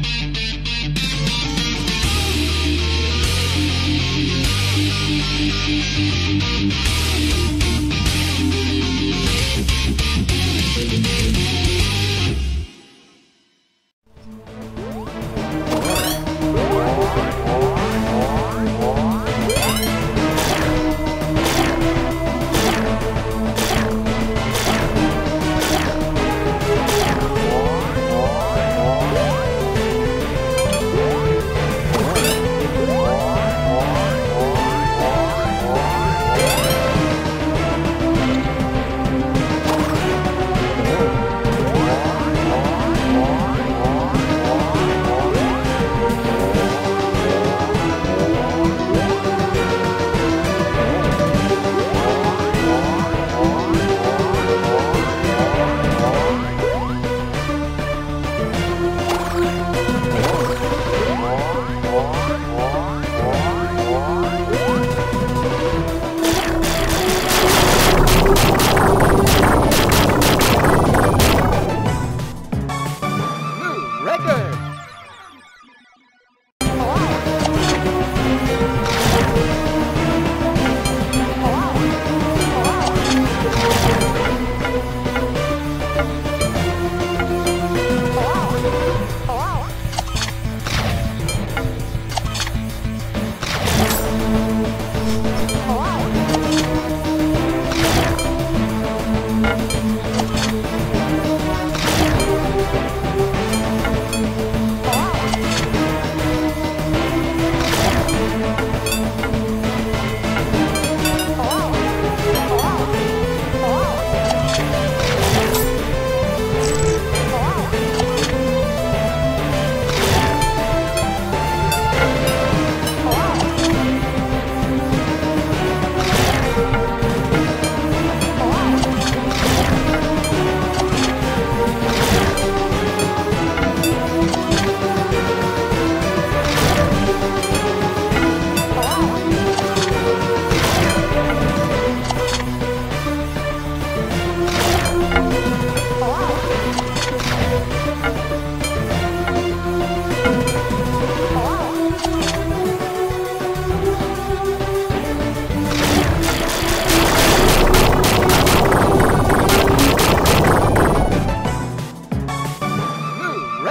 Thank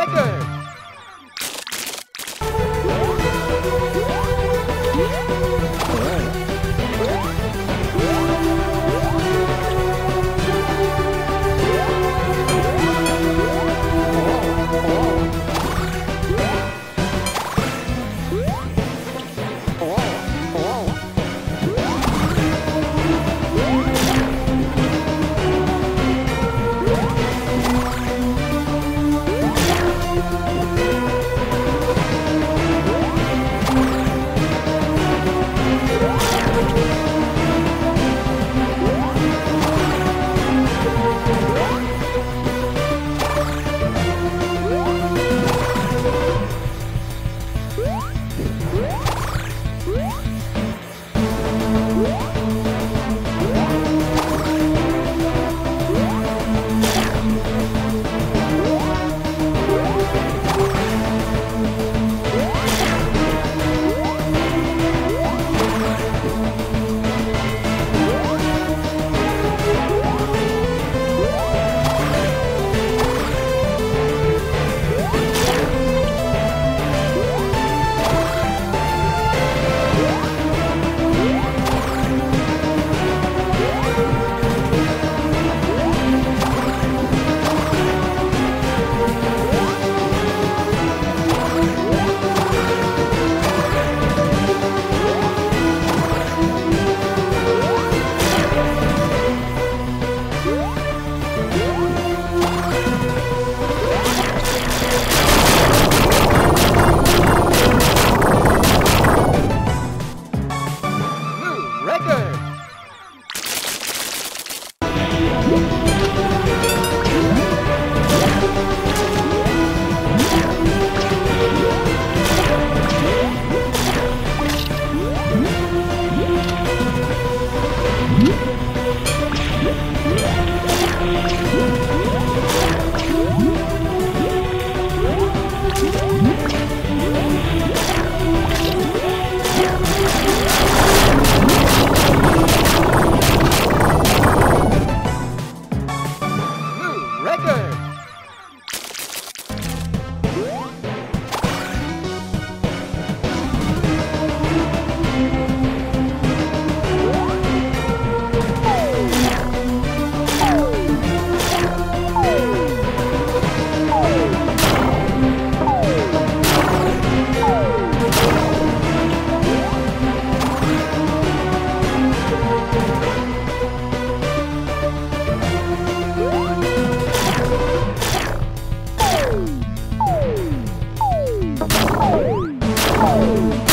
Thank you. Whoa.